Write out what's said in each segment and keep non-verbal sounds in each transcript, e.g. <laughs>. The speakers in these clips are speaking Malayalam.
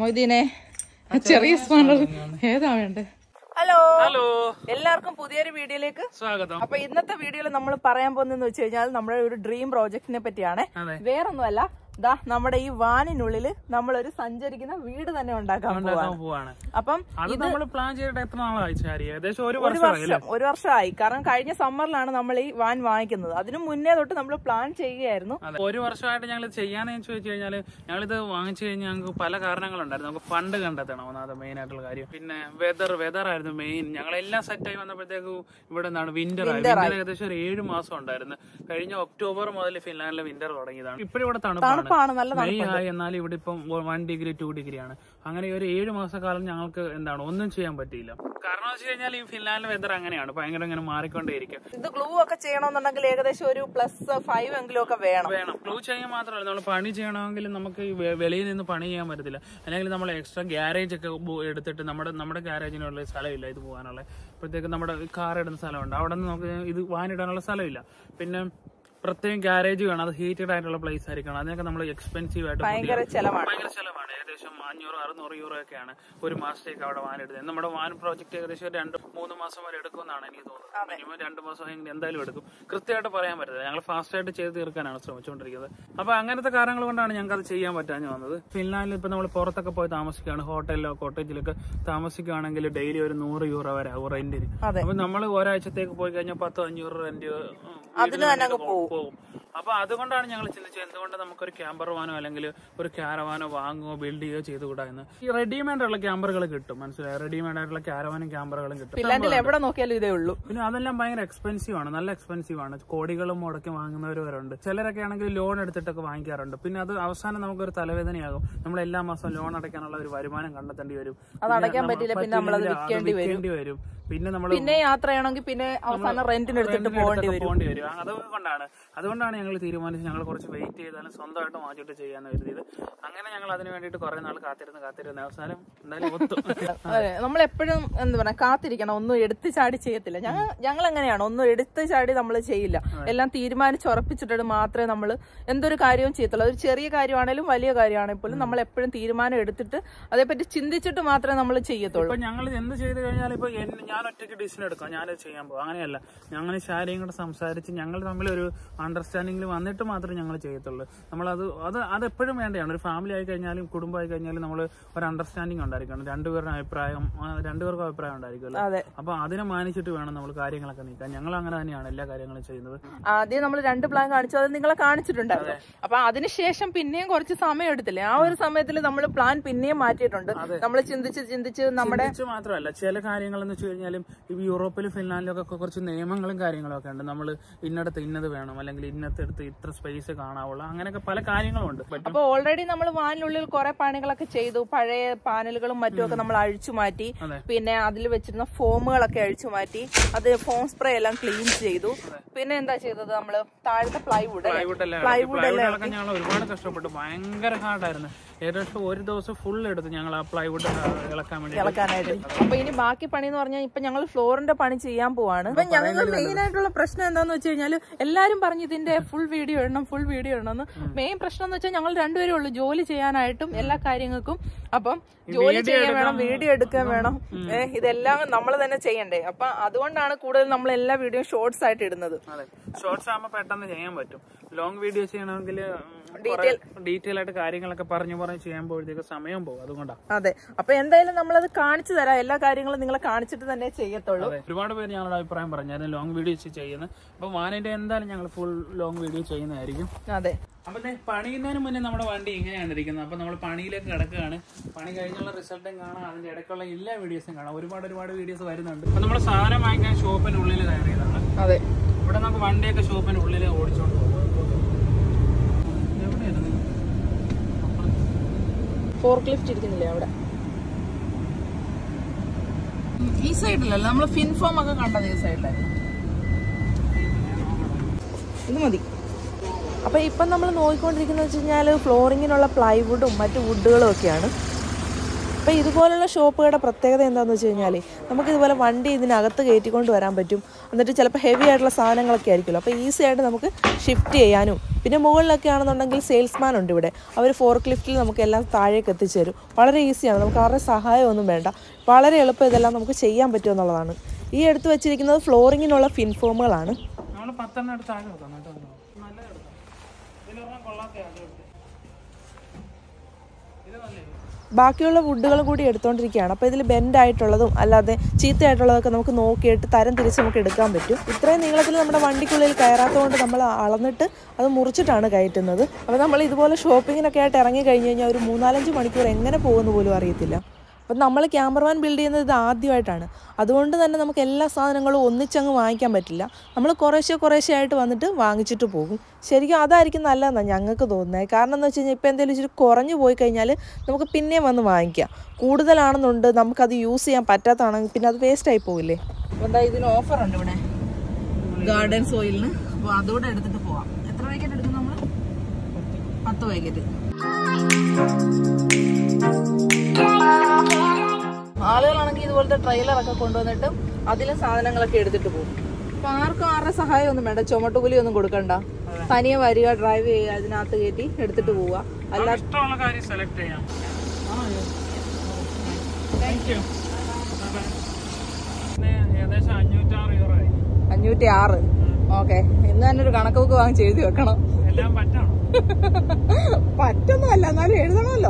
മൊയ്തീനെ ചെറിയ സ്പാനർ ഏതാ വേണ്ടേ? ഹലോ. ഹലോ. എല്ലാവർക്കും പുതിയൊരു വീഡിയോയിലേക്ക് സ്വാഗതം. അപ്പൊ ഇന്നത്തെ വീഡിയോയിൽ നമ്മൾ പറയാൻ പോകുന്നതെന്ന് വെച്ച് കഴിഞ്ഞാൽ നമ്മുടെ ഒരു ഡ്രീം പ്രോജക്റ്റിനെ പറ്റിയാണ്. വേറൊന്നുമല്ല ദാ നമ്മുടെ ഈ വാനിനുള്ളിൽ നമ്മളൊരു സഞ്ചരിക്കുന്ന വീട് തന്നെ ഉണ്ടാക്കാൻ പോവാണ്. അപ്പം നമ്മൾ പ്ലാൻ ചെയ്തിട്ട് എത്ര നാളായി ഏകദേശം ഒരു ഒരു വർഷമായി വർഷം ഒരു വർഷമായി. കാരണം കഴിഞ്ഞ സമ്മറിലാണ് നമ്മൾ ഈ വാൻ വാങ്ങിക്കുന്നത്. അതിനു മുന്നേ തൊട്ട് നമ്മൾ പ്ലാൻ ചെയ്യുകയായിരുന്നു. ഒരു വർഷമായിട്ട് ഞങ്ങൾ ചെയ്യാനെന്ന് ചോദിച്ചു കഴിഞ്ഞാൽ ഞങ്ങളിത് വാങ്ങിച്ചു കഴിഞ്ഞാൽ ഞങ്ങൾക്ക് പല കാരണങ്ങളുണ്ടായിരുന്നു. നമുക്ക് ഫണ്ട് കണ്ടെത്തണം ഒന്നാമത് മെയിൻ ആയിട്ടുള്ള കാര്യം. പിന്നെ വെതർ വെതർ ആയിരുന്നു മെയിൻ ഞങ്ങളെല്ലാം സെറ്റായി വന്നപ്പോഴത്തേക്കും ഇവിടെ എന്താണ് വിന്റർ ആയി. വിന്റർ ഏകദേശം ഒരു ഏഴ് മാസം ഉണ്ടായിരുന്നു. കഴിഞ്ഞ ഒക്ടോബർ മുതൽ ഫിൻലാൻഡിലെ വിന്റർ തുടങ്ങിയതാണ്. ഇപ്പോഴും ഇവിടെ തണുപ്പാണ്. തണുപ്പാണ് നല്ല എന്നാൽ ഇവിടെ ഇപ്പം വൺ ഡിഗ്രി ടു ഡിഗ്രി ആണ്. അങ്ങനെ ഒരു ഏഴ് മാസക്കാലം ഞങ്ങൾക്ക് എന്താണ് ഒന്നും ചെയ്യാൻ പറ്റിയില്ല. കാരണം വെച്ച് കഴിഞ്ഞാൽ ഈ ഫിൻലാൻഡിലെ വെതർ അങ്ങനെയാണ്. ഭയങ്കര ഇങ്ങനെ മാറിക്കൊണ്ടേയിരിക്കും. ഇത് ഗ്ലൂ ഒക്കെ ചെയ്യണമെന്നുണ്ടെങ്കിൽ ഏകദേശം ഒരു പ്ലസ് ഫൈവ് എങ്കിലും ഒക്കെ വേണം. വേണം. ഗ്ലൂ ചെയ്യാൻ മാത്രമല്ല നമ്മൾ പണി ചെയ്യണമെങ്കിൽ നമുക്ക് വെളിയിൽ നിന്ന് പണി ചെയ്യാൻ പറ്റത്തില്ല. അല്ലെങ്കിൽ നമ്മൾ എക്സ്ട്രാ ഗ്യാരേജ് ഒക്കെ എടുത്തിട്ട് നമ്മുടെ നമ്മുടെ ഗ്യാരേജിനുള്ള സ്ഥലമില്ല ഇത് പോകാനുള്ള. അപ്പോഴത്തേക്ക് നമ്മുടെ കാർ ഇടുന്ന സ്ഥലമുണ്ട്. അവിടെ നിന്ന് നമുക്ക് ഇത് വാനിടാനുള്ള സ്ഥലമില്ല. പിന്നെ പ്രത്യേകം ഗാരേജ് വേണം. അത് ഹീറ്റഡ് ആയിട്ടുള്ള പ്ലേസ് ആയിരിക്കണം. അതിനൊക്കെ നമ്മൾ എക്സ്പെൻസീവ് ആയിട്ട് ഭയങ്കര ചെലവാണ്. ഏകദേശം അഞ്ഞൂറ് അറുന്നൂറ് യൂറോ ഒക്കെയാണ് ഒരു മാസത്തേക്ക് അവിടെ വാൻ എടുത്തത് നമ്മുടെ വാൻ പ്രോജക്ട് ഏകദേശം രണ്ട് മൂന്ന് മാസം വരെ എടുക്കുമെന്നാണ് എനിക്ക് തോന്നുന്നത്. മിനിമം രണ്ട് മാസം എന്തായാലും എടുക്കും. കൃത്യമായിട്ട് പറയാൻ പറ്റില്ല ഞങ്ങൾ ഫാസ്റ്റ് ആയിട്ട് ചെയ്ത് തീർക്കാനാണ് ശ്രമിച്ചുകൊണ്ടിരിക്കുന്നത്. അപ്പൊ അങ്ങനത്തെ കാര്യങ്ങൾ കൊണ്ടാണ് ഞങ്ങൾക്ക് അത് ചെയ്യാൻ പറ്റാഞ്ഞു വന്നത്. ഫിൻലാൻഡിൽ ഇപ്പൊ നമ്മൾ പുറത്തൊക്കെ പോയി താമസിക്കുകയാണ്. ഹോട്ടലിലോ കോട്ടേജിലൊക്കെ താമസിക്കുകയാണെങ്കിൽ ഡെയിലി ഒരു നൂറ് യൂറോ വരെ ആവും റെന്റിന് അപ്പൊ നമ്മൾ ഒരാഴ്ചത്തേക്ക് പോയി കഴിഞ്ഞാൽ പത്തോ അഞ്ഞൂറ് റെന്റ് അതിന് തന്നെ പോവും. പോകും. അപ്പൊ അതുകൊണ്ടാണ് ഞങ്ങൾ ചിന്തിച്ചത് എന്തുകൊണ്ട് നമുക്കൊരു ക്യാമ്പർ വാനോ അല്ലെങ്കിൽ ഒരു ക്യാരവാനോ വാങ്ങുകയോ ബിൽഡ് ചെയ്യുകയോ ചെയ്തുകൂടാ എന്ന്. ഈ റെഡിമെയ്ഡ് ആയിട്ടുള്ള ക്യാമ്പറുകൾ കിട്ടും. മനസ്സിലായി? റെഡിമെയ്ഡ് ആയിട്ടുള്ള ക്യാരവാനും ക്യാമ്പറുകളും കിട്ടും എവിടെ നോക്കിയാലും ഇതേ ഉള്ളൂ. പിന്നെ അതെല്ലാം ഭയങ്കര എക്സ്പെൻസീവ് ആണ്. നല്ല എക്സ്പെൻസീവ് ആണ്. കോടികളും മുടക്കി വാങ്ങുന്നവർ വരുണ്ട് ചിലരൊക്കെ ആണെങ്കിൽ ലോൺ എടുത്തിട്ടൊക്കെ വാങ്ങിക്കാറുണ്ട്. പിന്നെ അത് അവസാനം നമുക്കൊരു തലവേദനയാകും. നമ്മൾ എല്ലാ മാസവും ലോൺ അടയ്ക്കാനുള്ള ഒരു വരുമാനം കണ്ടെത്തേണ്ടി വരും. അത് അടയ്ക്കാൻ പറ്റില്ല, പിന്നെ നമ്മൾ അത് വിൽക്കേണ്ടി വരും. പിന്നെ നമ്മൾ പിന്നെ യാത്ര ചെയ്യണമെങ്കിൽ പിന്നെ അവസാനം റെന്റിന് എടുത്തിട്ട് പോകേണ്ടി വരും. പോകേണ്ടി വരും. അതുകൊണ്ടാണ് അതുകൊണ്ടാണ് ഞങ്ങൾ തീരുമാനിച്ചത് ഞങ്ങൾ കുറച്ച് വെയിറ്റ് ചെയ്താലും സ്വന്തമായിട്ട് വാങ്ങിച്ചിട്ട് ചെയ്യാന്ന് കരുതിയത്. അങ്ങനെ ഞങ്ങൾ അതിന് വേണ്ടിയിട്ട് കുറെ നാൾ കാത്തിരുന്ന് കാത്തിരുന്ന് അവസാനം എന്തായാലും ഒത്തും. <laughs> നമ്മൾ എപ്പോഴും എന്താ പറയാ കാത്തിരിക്കണം. ഒന്നും എടുത്തു ചാടി ചെയ്യത്തില്ല. ഞങ്ങൾ ഞങ്ങൾ എങ്ങനെയാണ് ഒന്നും എടുത്തു ചാടി നമ്മൾ ചെയ്യില്ല. എല്ലാം തീരുമാനിച്ച് ഉറപ്പിച്ചിട്ട് മാത്രമേ നമ്മൾ എന്തൊരു കാര്യവും ചെയ്യത്തുള്ളൂ. ഒരു ചെറിയ കാര്യമാണെങ്കിലും വലിയ കാര്യമാണെങ്കിൽ പോലും നമ്മൾ എപ്പോഴും തീരുമാനം എടുത്തിട്ട് അതേപ്പറ്റി ചിന്തിച്ചിട്ട് മാത്രമേ നമ്മൾ ചെയ്യത്തുള്ളൂ. ഞങ്ങൾ എന്ത് ചെയ്ത് കഴിഞ്ഞാൽ ഇപ്പൊ എൻ- ഞാൻ ഒറ്റയ്ക്ക് ഡിസിഷൻ എടുക്കാം. ഞാനത് ചെയ്യാൻ പോകും. അങ്ങനെയല്ല. ഞങ്ങൾ ശാരിയും കൂടെ സംസാരിച്ച് ഞങ്ങൾ തമ്മിൽ ഒരു അണ്ടർസ്റ്റാൻഡിംഗിൽ വന്നിട്ട് മാത്രമേ ഞങ്ങൾ ചെയ്യത്തുള്ളൂ. നമ്മളത് അത് അത് എപ്പോഴും വേണ്ടതാണ് ഒരു ഫാമിലി ആയി കഴിഞ്ഞാലും കുടുംബമായി കഴിഞ്ഞാലും നമ്മൾ ഒരു അണ്ടർസ്റ്റാൻഡിംഗ് ഉണ്ടായിരിക്കണം. രണ്ടുപേരുടെ അഭിപ്രായം രണ്ടുപേർക്കും അഭിപ്രായം ഉണ്ടായിരിക്കുമല്ലോ. അതെ. അപ്പൊ അതിനെ മാനിച്ചിട്ട് വേണം നമ്മൾ കാര്യങ്ങളൊക്കെ നീക്കാൻ. ഞങ്ങൾ അങ്ങനെ തന്നെയാണ് എല്ലാ കാര്യങ്ങളും ചെയ്യുന്നത്. ആദ്യം നമ്മൾ രണ്ട് പ്ലാൻ കാണിച്ചു. അത് നിങ്ങളെ കാണിച്ചിട്ടുണ്ടായിരുന്നു. അപ്പൊ അതിനുശേഷം പിന്നെയും കുറച്ച് സമയം എടുത്തില്ലേ? ആ ഒരു സമയത്തിൽ നമ്മൾ പ്ലാൻ പിന്നെയും മാറ്റിയിട്ടുണ്ട്. നമ്മൾ ചിന്തിച്ച് ചിന്തിച്ച് നമ്മുടെ മാത്രമല്ല. ചില കാര്യങ്ങൾ എന്ന് വെച്ച് കഴിഞ്ഞാലും ഇപ്പോൾ യൂറോപ്പിലും ഫിൻലാൻഡിലും ഒക്കെ കുറച്ച് നിയമങ്ങളും കാര്യങ്ങളൊക്കെ ഉണ്ട്. നമ്മൾ ഇന്നടത്ത് ഇന്നത് വേണം അല്ലെങ്കിൽ ഇന്നത്തെടുത്ത് ഇത്ര സ്പേസ് കാണാവുള്ളൂ. അങ്ങനെയൊക്കെ പല കാര്യങ്ങളും ഉണ്ട് പറ്റും അപ്പൊ ഓൾറെഡി നമ്മൾ വാനിനുള്ളിൽ കുറെ പണികളൊക്കെ ചെയ്തു. പഴയ പാനലുകളും മറ്റുമൊക്കെ നമ്മൾ അഴിച്ചു മാറ്റി. പിന്നെ അതിൽ വെച്ചിരുന്ന ഫോമുകളൊക്കെ അഴിച്ചു മാറ്റി. അത് ഫോം സ്പ്രേ എല്ലാം ക്ലീൻ ചെയ്തു. പിന്നെ എന്താ ചെയ്തത് നമ്മൾ? താഴത്തെ പ്ലൈവുഡ് പ്ലൈവുഡ് പ്ലൈവുഡ് ഒരുപാട് കഷ്ടപ്പെട്ടു. ഭയങ്കര ഹാർഡായിരുന്നു ഏകദേശം ഒരു ദിവസം ഫുൾ എടുത്ത് ഞങ്ങൾ ആ പ്ലൈവുഡ് ഇളക്കാൻ വേണ്ടി. ഇളക്കാനായിട്ട്. അപ്പൊ ഇനി ബാക്കി പണി എന്ന് പറഞ്ഞാൽ ഇപ്പൊ ഞങ്ങൾ ഫ്ലോറിന്റെ പണി ചെയ്യാൻ പോവാണ്. അപ്പൊ ഞങ്ങൾക്ക് മെയിൻ ആയിട്ടുള്ള പ്രശ്നം എന്താന്ന് വെച്ച് കഴിഞ്ഞാൽ എല്ലാരും പറഞ്ഞു ഇതിന്റെ ഫുൾ വീഡിയോ ഇടണം ഫുൾ വീഡിയോ ഇടണം എന്ന്. മെയിൻ പ്രശ്നം എന്ന് വെച്ചാൽ ഞങ്ങൾ രണ്ടുപേരും ഉള്ളു. ജോലി ചെയ്യാനായിട്ടും എല്ലാ കാര്യങ്ങൾക്കും. അപ്പം ജോലി ചെയ്യാൻ വേണം വീഡിയോ എടുക്കാൻ വേണം. ഇതെല്ലാം നമ്മൾ തന്നെ ചെയ്യണ്ടേ. അപ്പൊ അതുകൊണ്ടാണ് കൂടുതൽ നമ്മൾ എല്ലാ വീഡിയോ ഷോർട്സ് ആയിട്ട് ഇടുന്നത്. അതെ. ഷോർട്സ് ആകുമ്പോൾ പെട്ടെന്ന് ചെയ്യാൻ പറ്റും. ലോങ് വീഡിയോ ചെയ്യണമെങ്കിൽ ഡീറ്റെയിൽ ആയിട്ട് കാര്യങ്ങളൊക്കെ പറഞ്ഞു പറഞ്ഞു പറഞ്ഞ് ചെയ്യുമ്പോഴത്തേക്ക് സമയം പോകും. അതുകൊണ്ടാണ് അതെ. അപ്പൊ എന്തായാലും നമ്മളത് കാണിച്ചു തരാം. എല്ലാ കാര്യങ്ങളും നിങ്ങളെ കാണിച്ചിട്ട് തന്നെ ചെയ്യത്തുള്ളൂ. ഒരുപാട് പേര് ഞങ്ങളുടെ അഭിപ്രായം പറഞ്ഞായിരുന്നു ലോങ് വീഡിയോസ് ചെയ്യുന്നത് അപ്പൊ വാനിന്റെ എന്തായാലും ഞങ്ങൾ ഫുൾ ലോങ് വീഡിയോ ചെയ്യുന്നതായിരിക്കും. അതെ. അപ്പൊ പണിയുന്നതിന് മുന്നേ നമ്മുടെ വണ്ടി ഇങ്ങനെയാണ് ഇരിക്കുന്നത്. അപ്പൊ നമ്മൾ പണിയിലേക്ക് കിടക്കുകയാണ്. പണി കഴിഞ്ഞുള്ള റിസൾട്ടും കാണാം. അതിന്റെ ഇടയ്ക്കുള്ള എല്ലാ വീഡിയോസും കാണാം. ഒരുപാട് ഒരുപാട് വീഡിയോസ് വരുന്നുണ്ട്. അപ്പൊ നമ്മൾ സാധനം വാങ്ങിക്കാൻ ഷോപ്പിനുള്ളിൽ കയറിയതാണ് അതെ. ഇവിടെ നമുക്ക് വണ്ടിയൊക്കെ ഷോപ്പിന്റെ ഉള്ളിൽ ഓടിച്ചോണ്ട് പോകും ഫോർക്ക് ലിഫ്റ്റ് ഇരിക്കുന്നില്ലേ അവിടെ? ഈ സൈഡിലല്ല നമ്മൾ ഫിൻഫോം ഒക്കെ കണ്ടത് ഈ സൈഡിലായിരുന്നു. ഇത് മതി. അപ്പൊ ഇപ്പം നമ്മൾ നോക്കിക്കൊണ്ടിരിക്കുന്നത് വെച്ച് കഴിഞ്ഞാൽ ഫ്ലോറിങ്ങിനുള്ള പ്ലൈവുഡും മറ്റു വുഡുകളും ഒക്കെയാണ്. അപ്പോൾ ഇതുപോലുള്ള ഷോപ്പുകളുടെ പ്രത്യേകത എന്താണെന്ന് വെച്ച് കഴിഞ്ഞാൽ നമുക്കിതുപോലെ വണ്ടി ഇതിനകത്ത് കയറ്റിക്കൊണ്ട് വരാൻ പറ്റും. എന്നിട്ട് ചിലപ്പോൾ ഹെവി ആയിട്ടുള്ള സാധനങ്ങളൊക്കെ ആയിരിക്കുമല്ലോ. അപ്പോൾ ഈസി ആയിട്ട് നമുക്ക് ഷിഫ്റ്റ് ചെയ്യാനും. പിന്നെ മുകളിലൊക്കെ ആണെന്നുണ്ടെങ്കിൽ സെയിൽസ്മാൻ ഉണ്ട് ഇവിടെ. അവർ ഫോർക്ക് ലിഫ്റ്റിൽ നമുക്ക് എല്ലാം താഴേക്ക് എത്തിച്ചേരും. വളരെ ഈസിയാണ് നമുക്ക് ആരുടെ സഹായമൊന്നും വേണ്ട. വളരെ എളുപ്പം ഇതെല്ലാം നമുക്ക് ചെയ്യാൻ പറ്റും എന്നുള്ളതാണ്. ഈ എടുത്ത് വെച്ചിരിക്കുന്നത് ഫ്ലോറിങ്ങിനുള്ള ഫിൻഫോമുകളാണ്. നമ്മൾ കേട്ടോ നല്ലത് ഇത് നല്ലേ ബാക്കിയുള്ള വുഡുകൾ കൂടി എടുത്തുകൊണ്ടിരിക്കുകയാണ് അപ്പോൾ ഇതിൽ ബെൻഡായിട്ടുള്ളതും അല്ലാതെ ചീത്തയായിട്ടുള്ളതൊക്കെ നമുക്ക് നോക്കിയിട്ട് തരം തിരിച്ച് നമുക്ക് എടുക്കാൻ പറ്റും. ഇത്രയും നീളത്തിൽ നമ്മുടെ വണ്ടിക്കുള്ളിൽ കയറാത്തതുകൊണ്ട് നമ്മൾ അളന്നിട്ട് അത് മുറിച്ചിട്ടാണ് കയറ്റുന്നത്. അപ്പോൾ നമ്മൾ ഇതുപോലെ ഷോപ്പിങ്ങിനൊക്കെ ആയിട്ട് ഇറങ്ങി കഴിഞ്ഞ് കഴിഞ്ഞാൽ ഒരു മൂന്നാലഞ്ച് മണിക്കൂർ എങ്ങനെ പോകുമെന്ന് പോലും അറിയത്തില്ല. അപ്പം നമ്മൾ ക്യാമറമാൻ ബിൽഡ് ചെയ്യുന്നത് ഇത് ആദ്യമായിട്ടാണ്. അതുകൊണ്ട് തന്നെ നമുക്ക് എല്ലാ സാധനങ്ങളും ഒന്നിച്ചങ്ങ് വാങ്ങിക്കാൻ പറ്റില്ല. നമ്മൾ കുറേശ്ശെ കുറേശ്ശെ ആയിട്ട് വന്നിട്ട് വാങ്ങിച്ചിട്ട് പോകും. ശരിക്കും അതായിരിക്കും നല്ലതെന്നാണ് ഞങ്ങൾക്ക് തോന്നുന്നത്. കാരണം എന്ന് വെച്ച് കഴിഞ്ഞാൽ ഇപ്പോൾ എന്തെങ്കിലും ഇച്ചിരി കുറഞ്ഞു പോയി കഴിഞ്ഞാൽ നമുക്ക് പിന്നെയും വന്ന് വാങ്ങിക്കാം. കൂടുതലാണെന്നുണ്ട് നമുക്കത് യൂസ് ചെയ്യാൻ പറ്റാത്തതാണെങ്കിൽ പിന്നെ അത് വേസ്റ്റ് ആയി പോകില്ലേ എന്താ ഇതിന് ഓഫറുണ്ട് ഇവിടെ. ഗാർഡൻ സോയിലിന്. അപ്പോൾ അതോടെ എടുത്തിട്ട് പോവാം. എത്ര പാക്കറ്റ് എടുക്കും നമ്മൾ പത്ത് പാക്കറ്റ്. ഇതുപോലത്തെ ട്രെയിലറൊക്കെ കൊണ്ടുവന്നിട്ട് അതിലെ സാധനങ്ങളൊക്കെ എടുത്തിട്ട് പോകും. അപ്പൊ ആർക്കും ആരുടെ സഹായം ഒന്നും വേണ്ട. ചുമട്ടുകൂലി ഒന്നും കൊടുക്കണ്ട തനിയെ വരിക ഡ്രൈവ് ചെയ്യുക അതിനകത്ത് കയറ്റി എടുത്തിട്ട് പോവുക. അല്ല ഇഷ്ടമുള്ള കാര്യം സെലക്ട് ചെയ്യാം. അഞ്ഞൂറ്റി ആറ് ഓക്കെ ഇന്ന് തന്നെ ഒരു കണക്ക് ബുക്ക് വാങ്ങിച്ച് എഴുതി വെക്കണം. <laughs> പറ്റൊന്നുമല്ല. എന്നാലും എഴുതണമല്ലോ.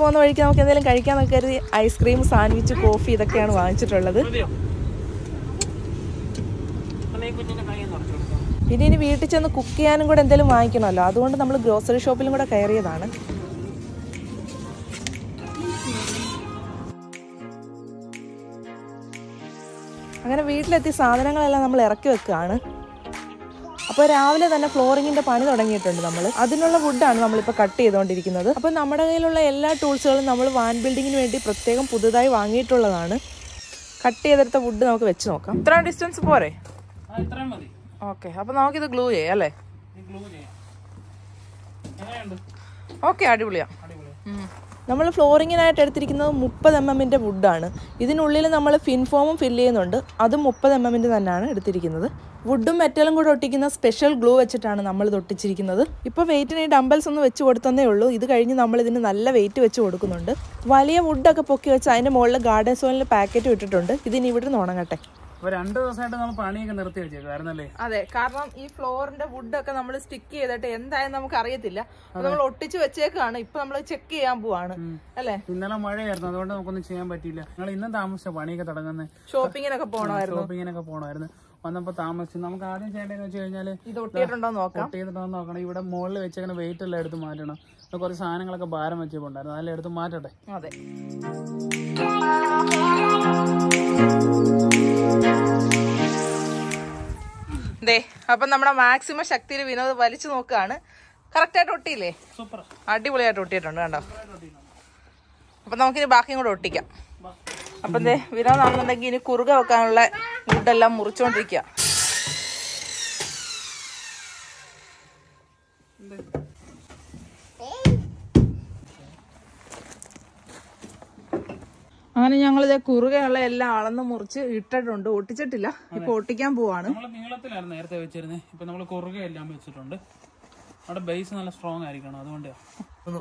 പോകുന്ന വഴിക്ക് നമുക്ക് എന്തെങ്കിലും കഴിക്കാന്നൊക്കെ കരുതി ഐസ്ക്രീം സാൻഡ്വിച്ച് കോഫി ഇതൊക്കെയാണ് വാങ്ങിച്ചിട്ടുള്ളത്. പിന്നെ ഇനി വീട്ടിൽ ചെന്ന് കുക്ക് ചെയ്യാനും കൂടെ എന്തെങ്കിലും വാങ്ങിക്കണമല്ലോ. അതുകൊണ്ട് നമ്മൾ ഗ്രോസറി ഷോപ്പിലും കൂടെ കയറിയതാണ്. അങ്ങനെ വീട്ടിലെത്തി സാധനങ്ങളെല്ലാം നമ്മൾ ഇറക്കി വെക്കുകയാണ്. അപ്പോൾ രാവിലെ തന്നെ ഫ്ലോറിങ്ങിന്റെ പണി തുടങ്ങിയിട്ടുണ്ട് നമ്മൾ അതിനുള്ള വുഡാണ് നമ്മളിപ്പോൾ കട്ട് ചെയ്തുകൊണ്ടിരിക്കുന്നത് അപ്പോൾ നമ്മുടെ കയ്യിലുള്ള എല്ലാ ടൂൾസുകളും നമ്മൾ വാൻ ബിൽഡിങ്ങിന് വേണ്ടി പ്രത്യേകം പുതുതായി വാങ്ങിയിട്ടുള്ളതാണ്. കട്ട് ചെയ്തെടുത്ത വുഡ് നമുക്ക് വെച്ച് നോക്കാം. ഇത്ര ഡിസ്റ്റൻസ് പോരെ? ഓക്കെ അപ്പോൾ നമുക്കിത് ഗ്ലൂ ചെയ്യാം അല്ലേ? ഓക്കെ അടിപൊളിയാണ് അടിപൊളി നമ്മൾ ഫ്ലോറിങ്ങിനായിട്ട് എടുത്തിരിക്കുന്നത് മുപ്പത് എം എമ്മിന്റെ വുഡാണ്. ഇതിനുള്ളിൽ നമ്മൾ ഫിൻഫോമും ഫില്ല് ചെയ്യുന്നുണ്ട്. അതും മുപ്പത് എം എമ്മിന്റെ തന്നെയാണ് എടുത്തിരിക്കുന്നത്. വുഡും മെറ്റലും കൂടെ ഒട്ടിക്കുന്ന സ്പെഷ്യൽ ഗ്ലൂ വെച്ചിട്ടാണ് നമ്മൾ ഇത് ഒട്ടിച്ചിരിക്കുന്നത്. ഇപ്പോൾ വെയിറ്റിന് ഈ ഡംബൽസ് ഒന്ന് വെച്ച് കൊടുത്തതേ ഉള്ളൂ. ഇത് കഴിഞ്ഞ് നമ്മൾ ഇതിന് നല്ല വെയിറ്റ് വെച്ച് കൊടുക്കുന്നുണ്ട്. വലിയ വുഡൊക്കെ പൊക്കി വെച്ച് അതിന്റെ മുകളിൽ ഗാർഡൻ സോണിൽ പാക്കറ്റ് ഇട്ടിട്ടുണ്ട്. ഇതിന് ഇവിടെ നിന്ന് ഉണങ്ങട്ടെ. അപ്പൊ രണ്ടു ദിവസമായിട്ട് നമ്മൾ പണിയൊക്കെ നിർത്തി വെച്ചേക്കുവായിരുന്നല്ലേ അതെ കാരണം ഈ ഫ്ലോറിന്റെ ഒക്കെ നമ്മൾ സ്റ്റിക്ക് ചെയ്തിട്ട് എന്തായാലും നമുക്ക് അറിയത്തില്ല. നമ്മൾ ഒട്ടിച്ച് വെച്ചേക്കാണ്. ഇപ്പൊ നമ്മൾ ചെക്ക് ചെയ്യാൻ പോവാണ്. അല്ലെ? ഇന്നലെ മഴയായിരുന്നു. അതുകൊണ്ട് നമുക്കൊന്നും ചെയ്യാൻ പറ്റിയില്ല. ഞങ്ങൾ ഇന്നും താമസിച്ച പണിയൊക്കെ തുടങ്ങുന്നത് ഷോപ്പിങ്ങിനൊക്കെ പോകണമായിരുന്നു ഷോപ്പിങ്ങിനൊക്കെ പോകണമായിരുന്നു വന്നപ്പോ താമസിച്ചു. നമുക്ക് ആദ്യം ചെയ്യേണ്ടതെന്ന് വെച്ച് കഴിഞ്ഞാൽ ഇത് ഒട്ടിയിട്ടുണ്ടോ നോക്കാം. കട്ട് ചെയ്തിട്ടോ നോക്കണം. ഇവിടെ മുകളിൽ വെച്ചേക്കുന്ന വെയിറ്റ് എല്ലാം എടുത്ത് മാറ്റണം. കുറച്ച് സാധനങ്ങളൊക്കെ ഭാരം വെച്ചിട്ടുണ്ടായിരുന്നു അതെല്ലാം എടുത്ത് മാറ്റട്ടെ? അതെ. അപ്പൊ നമ്മുടെ മാക്സിമം ശക്തിയിൽ വിനോദ് വലിച്ചു നോക്കുകയാണ്. കറക്റ്റ് ആയിട്ട് ഒട്ടിയില്ലേ? അടിപൊളിയായിട്ട് ഒട്ടിയിട്ടുണ്ട് കണ്ടോ? അപ്പൊ നമുക്കിനി ബാക്കിയും കൂടെ ഒട്ടിക്കാം. അപ്പൊ ദേ വിനോദാണെന്നുണ്ടെങ്കിൽ ഇനി കുറുക വെക്കാനുള്ള ഗുഡെല്ലാം മുറിച്ചോണ്ടിരിക്കുക. അങ്ങനെ ഞങ്ങൾ ഇതേ കുറുകയുള്ള എല്ലാം അളന്ന് മുറിച്ച് ഇട്ടിട്ടുണ്ട്. ഒട്ടിച്ചിട്ടില്ല. ഇപ്പൊ ഒട്ടിക്കാൻ പോവാണ്. നീളത്തിലായിരുന്നു നേരത്തെ വെച്ചിരുന്നത് ഇപ്പൊ നമ്മൾ കുറുകെ എല്ലാം വെച്ചിട്ടുണ്ട്. അവിടെ ബേസ് നല്ല സ്ട്രോങ് ആയിരിക്കണം. അതുകൊണ്ട്.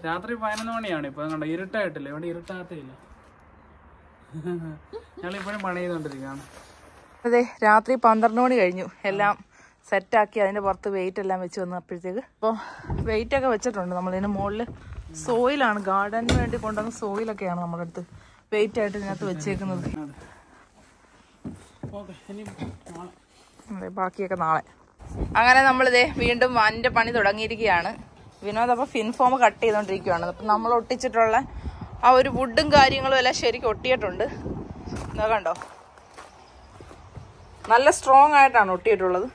രാത്രി പതിനൊന്ന് മണിയാണ്. ഇപ്പൊ കണ്ടോ ഇരുട്ടായിട്ടില്ല. ഇവിടെ ഇരുട്ടാകത്തില്ല ഞങ്ങൾ ഇപ്പോഴും പണി ചെയ്തോണ്ടിരിക്കുകയാണ് അതെ രാത്രി പന്ത്രണ്ട് മണി കഴിഞ്ഞു. എല്ലാം സെറ്റാക്കി അതിന്റെ പുറത്ത് വെയിറ്റ് എല്ലാം വെച്ച് വന്നപ്പോഴത്തേക്ക്. വെയിറ്റ് ഒക്കെ വെച്ചിട്ടുണ്ട്. നമ്മളിതിന് മുകളിൽ സോയിലാണ് ഗാർഡന് വേണ്ടി കൊണ്ടുവന്ന സോയിലൊക്കെയാണ് നമ്മുടെ അടുത്ത് വെയിറ്റ് ആയിട്ട് ഇതിനകത്ത് വെച്ചേക്കുന്നത്. അതെ ബാക്കിയൊക്കെ നാളെ. അങ്ങനെ നമ്മളിതേ വീണ്ടും വാനിന്റെ പണി തുടങ്ങിയിരിക്കുകയാണ്. വിനോദ് അപ്പോൾ ഫിൻഫോം കട്ട് ചെയ്തുകൊണ്ടിരിക്കുകയാണ് അപ്പം നമ്മൾ ഒട്ടിച്ചിട്ടുള്ള ആ ഒരു വുഡും കാര്യങ്ങളും എല്ലാം ശരിക്കും ഒട്ടിയിട്ടുണ്ട്. കണ്ടോ? നല്ല സ്ട്രോങ് ആയിട്ടാണ് ഒട്ടിയിട്ടുള്ളത്.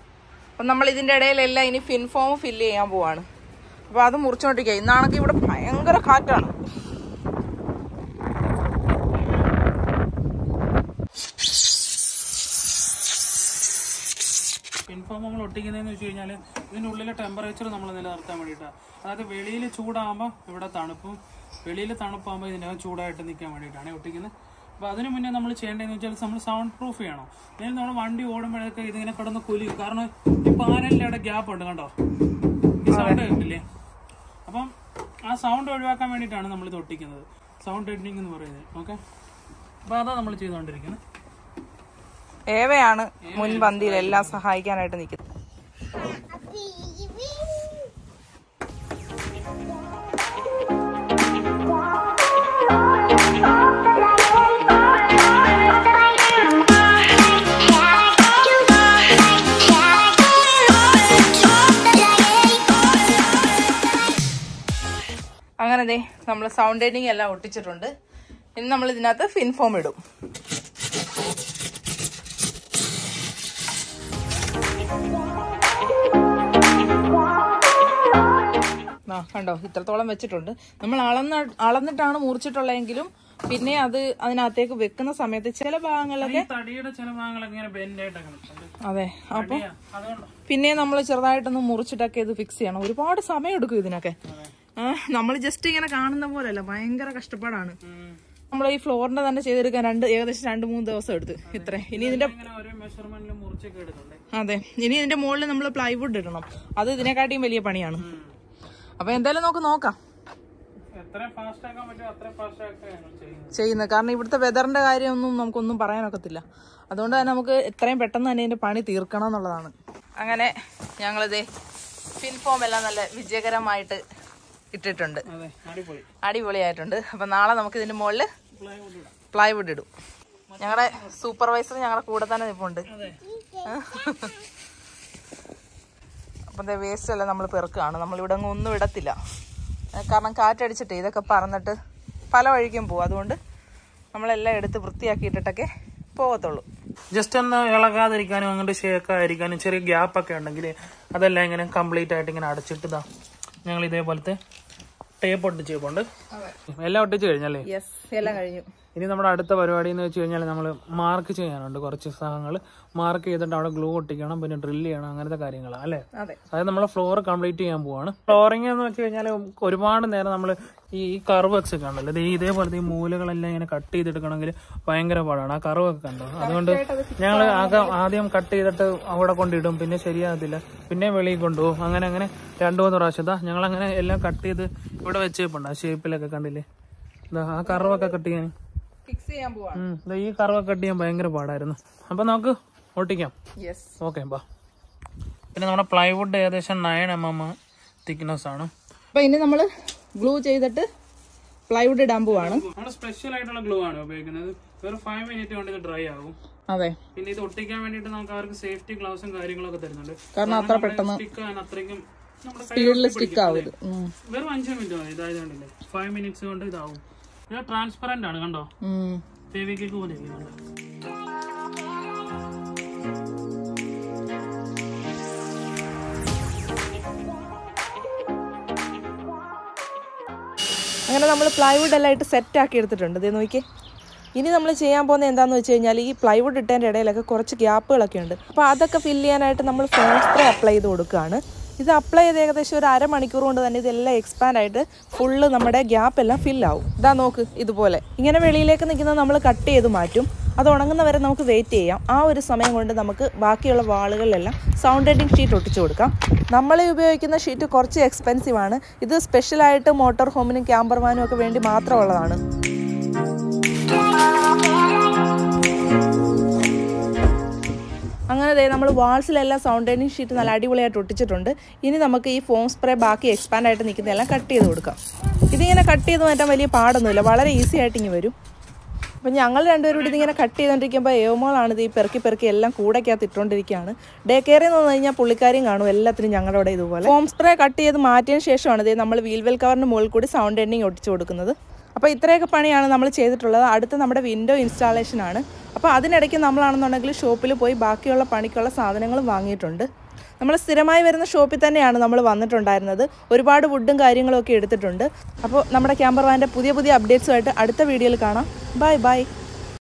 അപ്പം നമ്മൾ ഇതിന്റെ ഇടയിലെല്ലാം ഇനി ഫിൻഫോം ഫില്ല് ചെയ്യാൻ പോവാണ്. അപ്പൊ അത് മുറിച്ചോണ്ടിരിക്കുക. ഇന്നാണെങ്കിൽ ഇവിടെ ഭയങ്കര കാറ്റാണ്. ഇൻഫോം നമ്മൾ ഒട്ടിക്കുന്നതെന്ന് വെച്ച് കഴിഞ്ഞാൽ ഇതിന്റെ ഉള്ളിലെ ടെമ്പറേച്ചർ നമ്മൾ നിലനിർത്താൻ വേണ്ടിയിട്ടാണ് അതായത് വെളിയിൽ ചൂടാകുമ്പോൾ ഇവിടെ തണുപ്പും വെളിയിൽ തണുപ്പാകുമ്പോൾ ഇതിനകം ചൂടായിട്ട് നിൽക്കാൻ വേണ്ടിയിട്ടാണ് ഒട്ടിക്കുന്നത്. അപ്പോൾ അതിന് മുന്നേ നമ്മൾ ചെയ്യേണ്ടതെന്ന് വെച്ചാൽ നമ്മൾ സൗണ്ട് പ്രൂഫ് ചെയ്യണം. അല്ലെങ്കിൽ നമ്മൾ വണ്ടി ഓടുമ്പോഴൊക്കെ ഇതിങ്ങനെ കിടന്ന് കൊലി കാരണം ഈ പാനലിന്റെ അവിടെ ഗ്യാപ്പ് ഉണ്ട് കണ്ടോ? ഈ സൗണ്ട് കേട്ടില്ലേ? അപ്പം ആ സൗണ്ട് ഒഴിവാക്കാൻ വേണ്ടിയിട്ടാണ് നമ്മൾ ഇത് ഒട്ടിക്കുന്നത്. സൗണ്ട് എഡിറ്റിംഗ് എന്ന് പറയുന്നത്. ഓക്കെ അപ്പോൾ അതാണ് നമ്മൾ ചെയ്തുകൊണ്ടിരിക്കുന്നത്. ഏവയാണ് മുൻപന്തിയിൽ എല്ലാം സഹായിക്കാനായിട്ട് നിൽക്കുന്നത്? അങ്ങനെ ദേ നമ്മൾ സൗണ്ട് എഡിങ് എല്ലാം ഒട്ടിച്ചിട്ടുണ്ട്. ഇനി നമ്മൾ ഇതിനകത്ത് ഫിൻഫോം ഇടും. ആ കണ്ടോ? ഇത്രത്തോളം വെച്ചിട്ടുണ്ട്. നമ്മൾ അളന്ന് അളന്നിട്ടാണ് മുറിച്ചിട്ടുള്ളതെങ്കിലും പിന്നെ അത് അതിനകത്തേക്ക് വെക്കുന്ന സമയത്ത് ചില ഭാഗങ്ങളിലൊക്കെ അതെ. അപ്പൊ പിന്നെ നമ്മൾ ചെറുതായിട്ടൊന്ന് മുറിച്ചിട്ടൊക്കെ ഇത് ഫിക്സ് ചെയ്യണം. ഒരുപാട് സമയം എടുക്കും ഇതിനൊക്കെ. നമ്മൾ ജസ്റ്റ് ഇങ്ങനെ കാണുന്ന പോലെയല്ല ഭയങ്കര കഷ്ടപ്പാടാണ്. നമ്മൾ ഈ ഫ്ലോറിന്റെ തന്നെ ചെയ്തെടുക്കാൻ രണ്ട് ഏകദേശം രണ്ട് മൂന്ന് ദിവസം എടുത്ത് ഇത്ര. ഇനി ഇതിന്റെ അതെ. ഇനി ഇതിന്റെ മുകളിൽ നമ്മൾ പ്ലൈവുഡ് ഇടണം. അത് ഇതിനെക്കാട്ടിയും വലിയ പണിയാണ്. അപ്പൊ എന്തായാലും നമുക്ക് നോക്കാം. ചെയ്യുന്നത്. കാരണം ഇവിടുത്തെ വെതറിന്റെ കാര്യമൊന്നും നമുക്കൊന്നും പറയാനൊക്കത്തില്ല അതുകൊണ്ട് തന്നെ നമുക്ക് എത്രയും പെട്ടെന്ന് തന്നെ ഇതിന്റെ പണി തീർക്കണം എന്നുള്ളതാണ്. അങ്ങനെ ഞങ്ങളിതേ ഫിൻഫോം എല്ലാം നല്ല വിജയകരമായിട്ട് ഇട്ടിട്ടുണ്ട്. അടിപൊളിയായിട്ടുണ്ട്. അപ്പൊ നാളെ നമുക്ക് ഇതിന്റെ മുകളിൽ പ്ലൈവുഡ് ഇടാം. ഞങ്ങളുടെ സൂപ്പർവൈസർ ഞങ്ങളുടെ കൂടെ തന്നെ നിൽപ്പുണ്ട് അപ്പം വേസ്റ്റ് എല്ലാം നമ്മൾ പെറുക്കുകയാണ്. നമ്മളിവിടെ അങ്ങ് ഒന്നും ഇടത്തില്ല. കാരണം കാറ്റടിച്ചിട്ട് ഇതൊക്കെ പറന്നിട്ട് പല വഴിക്കും പോകും. അതുകൊണ്ട് നമ്മളെല്ലാം എടുത്ത് വൃത്തിയാക്കിയിട്ടൊക്കെ പോകത്തുള്ളൂ. ജസ്റ്റ് ഒന്ന് ഇളകാതിരിക്കാനും അങ്ങോട്ട് ഷേക്കായിരിക്കാനും ചെറിയ ഗ്യാപ്പൊക്കെ ഉണ്ടെങ്കിൽ അതെല്ലാം ഇങ്ങനെ കംപ്ലീറ്റ് ആയിട്ട് ഇങ്ങനെ അടച്ചിട്ടതാ ഞങ്ങൾ ഇതേപോലത്തെ ടേപ്പ് ഒട്ടിച്ച് പോണ്ട് എല്ലാം ഒട്ടിച്ച് കഴിഞ്ഞല്ലേ? യെസ് എല്ലാം കഴിഞ്ഞു. ഇനി നമ്മുടെ അടുത്ത പരിപാടി എന്ന് വെച്ച് കഴിഞ്ഞാൽ നമ്മൾ മാർക്ക് ചെയ്യാനുണ്ട് കുറച്ച് സ്ഥലങ്ങൾ മാർക്ക് ചെയ്തിട്ട് അവിടെ ഗ്ലൂ ഒട്ടിക്കണം പിന്നെ ഡ്രില്ല് ചെയ്യണം അങ്ങനത്തെ കാര്യങ്ങളാണ് അല്ലേ? അതെ. അതായത് നമ്മൾ ഫ്ലോർ കംപ്ലീറ്റ് ചെയ്യാൻ പോവാണ്. ഫ്ലോറിങ് എന്ന് വെച്ച് കഴിഞ്ഞാൽ ഒരുപാട് നേരം നമ്മൾ ഈ കർവ്സ് കണ്ടല്ലോ. ഇത് ഈ ഇതേപോലത്തെ ഈ മൂലകളെല്ലാം ഇങ്ങനെ കട്ട് ചെയ്തെടുക്കണമെങ്കിൽ ഭയങ്കര പാടാണ്. ആ കർവ് ഒക്കെ കണ്ടോ? അതുകൊണ്ട് ഞങ്ങൾ ആദ്യം കട്ട് ചെയ്തിട്ട് അവിടെ കൊണ്ടിടും. പിന്നെ ശരിയാകത്തില്ല. പിന്നെ വെളിയിൽ കൊണ്ടുപോകും. അങ്ങനെ അങ്ങനെ രണ്ടു മൂന്ന് പ്രാവശ്യം. ഇതാ ഞങ്ങൾ അങ്ങനെ എല്ലാം കട്ട് ചെയ്ത് ഇവിടെ വെച്ചേപ്പുണ്ട്. ആ ഷേപ്പിലൊക്കെ കണ്ടില്ലേ? എന്താ ആ കർവൊക്കെ കട്ട് ചെയ്യാൻ. ഫിക്സ് ചെയ്യാൻ പോവാണ്. ഉം, ഈ കറവ കട്ട് ചെയ്യാൻ ഭയങ്കര പാടായിരുന്നു. അപ്പൊ നമുക്ക് ഒട്ടിക്കാം. യെസ് ഓക്കെ ബാ. പിന്നെ നമ്മുടെ പ്ലൈവുഡ് ഏകദേശം നയൻ എം എം തിക്നെസ് ആണ്. അപ്പൊ ഇനി നമ്മൾ ഗ്ലൂ ചെയ്തിട്ട് പ്ലൈവുഡ് ഇടാൻ പോവാണ്. നമ്മൾ സ്പെഷ്യൽ ആയിട്ടുള്ള ഗ്ലൂ ആണ് ഉപയോഗിക്കുന്നത്. ഒരു ഫൈവ് മിനിറ്റ് കൊണ്ട് ഇത് ഡ്രൈ ആകും അതെ. പിന്നെ ഇത് ഒട്ടിക്കാൻ വേണ്ടിട്ട് നമുക്ക് അവർക്ക് സേഫ്റ്റി ഗ്ലൗസും കാര്യങ്ങളൊക്കെ തരുന്നുണ്ട്. കാരണം അത്ര പെട്ടെന്ന് അത്രയ്ക്കും നമ്മുടെ സ്പീഡിൽ സ്റ്റിക്ക്. ആവും വെറും അഞ്ച് മിനിറ്റ് മതി. ഇതായതുകൊണ്ടല്ലേ. ഫൈവ് മിനിറ്റ്സ് കൊണ്ട് ഇതാവും. ഇത് ട്രാൻസ്പെറന്റ് ആണ് കണ്ടോ. ഫേവിക്വിക്ക് പോലെ അങ്ങനെ നമ്മൾ പ്ലൈവുഡ് എല്ലാം ഇട്ട് സെറ്റ് ആക്കി എടുത്തിട്ടുണ്ട്. ഇതേ നോക്കിയേ. ഇനി നമ്മൾ ചെയ്യാൻ പോകുന്നത് എന്താണെന്ന് വെച്ച് കഴിഞ്ഞാൽ ഈ പ്ലൈവുഡ് ഇട്ടതിന്റെ ഇടയിലൊക്കെ കുറച്ച് ഗ്യാപ്പുകളൊക്കെ ഉണ്ട്. അപ്പോൾ അതൊക്കെ ഫില്ല് ചെയ്യാനായിട്ട് നമ്മൾ ഫോൺ സ്പ്രേ അപ്ലൈ ചെയ്ത് കൊടുക്കുകയാണ്. ഇത് അപ്ലൈ ചെയ്ത് ഏകദേശം ഒരു അരമണിക്കൂർ കൊണ്ട് തന്നെ ഇതെല്ലാം എക്സ്പാൻഡ് ആയിട്ട് ഫുള്ള് നമ്മുടെ ഗ്യാപ്പ് എല്ലാം ഫില്ലാവും ഇതാ നോക്ക് ഇതുപോലെ. ഇങ്ങനെ വെളിയിലേക്ക് നിൽക്കുന്നത് നമ്മൾ കട്ട് ചെയ്ത് മാറ്റും. അത് ഉണങ്ങുന്നവരെ നമുക്ക് വെയിറ്റ് ചെയ്യാം. ആ ഒരു സമയം കൊണ്ട് നമുക്ക് ബാക്കിയുള്ള വാളുകളിലെല്ലാം സൗണ്ട് എഡിങ് ഷീറ്റ് ഒട്ടിച്ചു കൊടുക്കാം. നമ്മൾ ഉപയോഗിക്കുന്ന ഷീറ്റ് കുറച്ച് എക്സ്പെൻസീവ് ആണ്. ഇത് സ്പെഷ്യലായിട്ട് മോട്ടോർ ഹോമിനും ക്യാമ്പർമാനും ഒക്കെ വേണ്ടി മാത്രമുള്ളതാണ്. അങ്ങനെ ദേ നമ്മൾ വാൾസിലെല്ലാം സൗണ്ട് ഡൈനിങ് ഷീറ്റ് നല്ല അടിപൊളിയായിട്ട് ഒട്ടിച്ചിട്ടുണ്ട്. ഇനി നമുക്ക് ഈ ഫോം സ്പ്രേ ബാക്കി എക്സ്പാൻഡ് ആയിട്ട് നിൽക്കുന്നതെല്ലാം കട്ട് ചെയ്ത് കൊടുക്കാം. ഇതിങ്ങനെ കട്ട് ചെയ്ത് മാറ്റാൻ വലിയ പാടൊന്നുമില്ല. വളരെ ഈസി ആയിട്ട് ഇങ്ങനെ വരും. അപ്പം ഞങ്ങൾ രണ്ടുപേരും കൂടി ഇതിങ്ങനെ കട്ട് ചെയ്തുകൊണ്ടിരിക്കുമ്പോൾ ഏവമോളാണ് ഇത് ഈ പെറുക്കി പെറുക്കി എല്ലാം കൂടെക്കകത്ത് ഇട്ടുകൊണ്ടിരിക്കുകയാണ് ഡേ കെയറിൽ നിന്ന് കഴിഞ്ഞാൽ പുള്ളിക്കാരിയും കാണും. എല്ലാത്തിനും ഞങ്ങളുടെ അവിടെ ഇതുപോലെ. ഫോം സ്പ്രേ കട്ട് ചെയ്ത് മാറ്റിയതിന് ശേഷമാണ് ഇത് നമ്മൾ വീൽ വെൽ കവറിന് മുകളിൽ കൂടി സൗണ്ട് എൻഡിങ് ഒട്ടിച്ചു കൊടുക്കുന്നത്. അപ്പോൾ ഇത്രയൊക്കെ പണിയാണ് നമ്മൾ ചെയ്തിട്ടുള്ളത്. അടുത്ത നമ്മുടെ വിൻഡോ ഇൻസ്റ്റാളേഷനാണ് അപ്പോൾ അതിനിടയ്ക്ക് നമ്മളാണെന്നുണ്ടെങ്കിൽ ഷോപ്പിൽ പോയി ബാക്കിയുള്ള പണിക്കുള്ള സാധനങ്ങളും വാങ്ങിയിട്ടുണ്ട്. നമ്മൾ സ്ഥിരമായി വരുന്ന ഷോപ്പിൽ തന്നെയാണ് നമ്മൾ വന്നിട്ടുണ്ടായിരുന്നത്. ഒരുപാട് വുഡും കാര്യങ്ങളൊക്കെ എടുത്തിട്ടുണ്ട്. അപ്പോൾ നമ്മുടെ ക്യാമ്പർ വാന്റെ പുതിയ പുതിയ അപ്ഡേറ്റ്സുമായിട്ട് അടുത്ത വീഡിയോയിൽ കാണാം. Bye bye